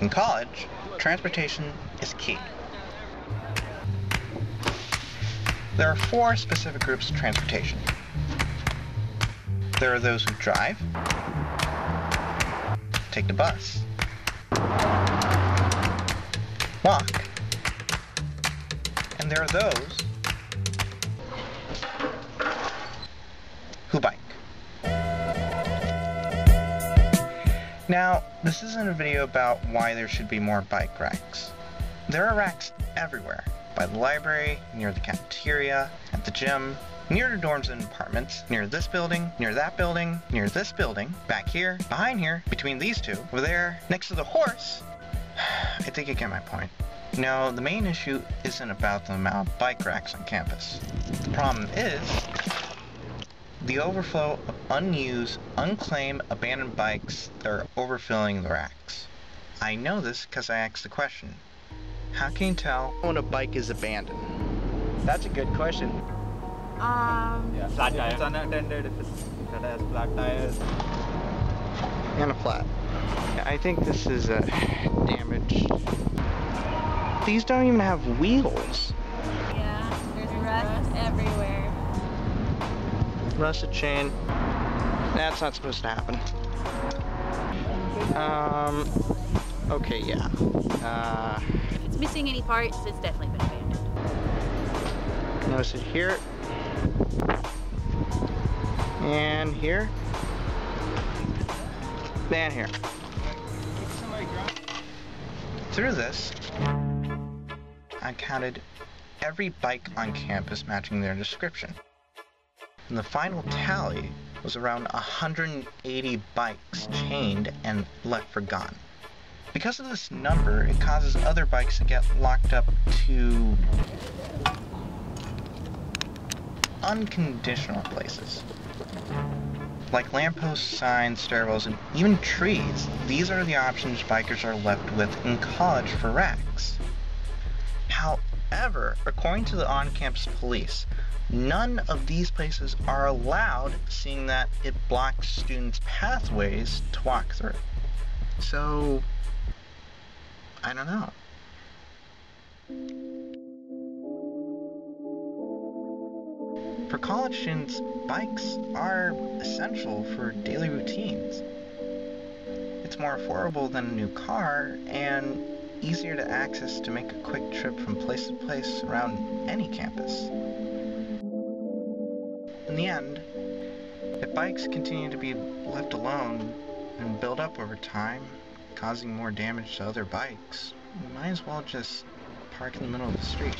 In college, transportation is key. There are four specific groups of transportation. There are those who drive, take the bus, walk, and there are those Now, this isn't a video about why there should be more bike racks. There are racks everywhere, by the library, near the cafeteria, at the gym, near the dorms and apartments, near this building, near that building, near this building, back here, behind here, between these two, over there, next to the horse. I think you get my point. No, the main issue isn't about the amount of bike racks on campus. The problem is the overflow of unused, unclaimed, abandoned bikes that are overfilling the racks. I know this because I asked the question. How can you tell when a bike is abandoned? That's a good question. Um, Yeah, flat tire. It's unattended if, it's, if it has flat tires. And a flat. Yeah, I think this is uh, damage. These don't even have wheels. yeah, there's rust everywhere. Rusted chain. That's not supposed to happen. Um, okay, yeah. Uh, If it's missing any parts, it's definitely been abandoned. notice it here. And here. And here. Through this, I counted every bike on campus matching their description. And the final tally was around 180 bikes chained and left for gone. Because of this number, it causes other bikes to get locked up to unconditional places. Like lampposts, signs, stairwells, and even trees, these are the options bikers are left with in college for racks. However, according to the on-campus police, none of these places are allowed seeing that it blocks students' pathways to walk through. So, I don't know. For college students, bikes are essential for daily routines. It's more affordable than a new car and easier to access to make a quick trip from place to place around any campus. In the end, if bikes continue to be left alone and build up over time, causing more damage to other bikes, we might as well just park in the middle of the street.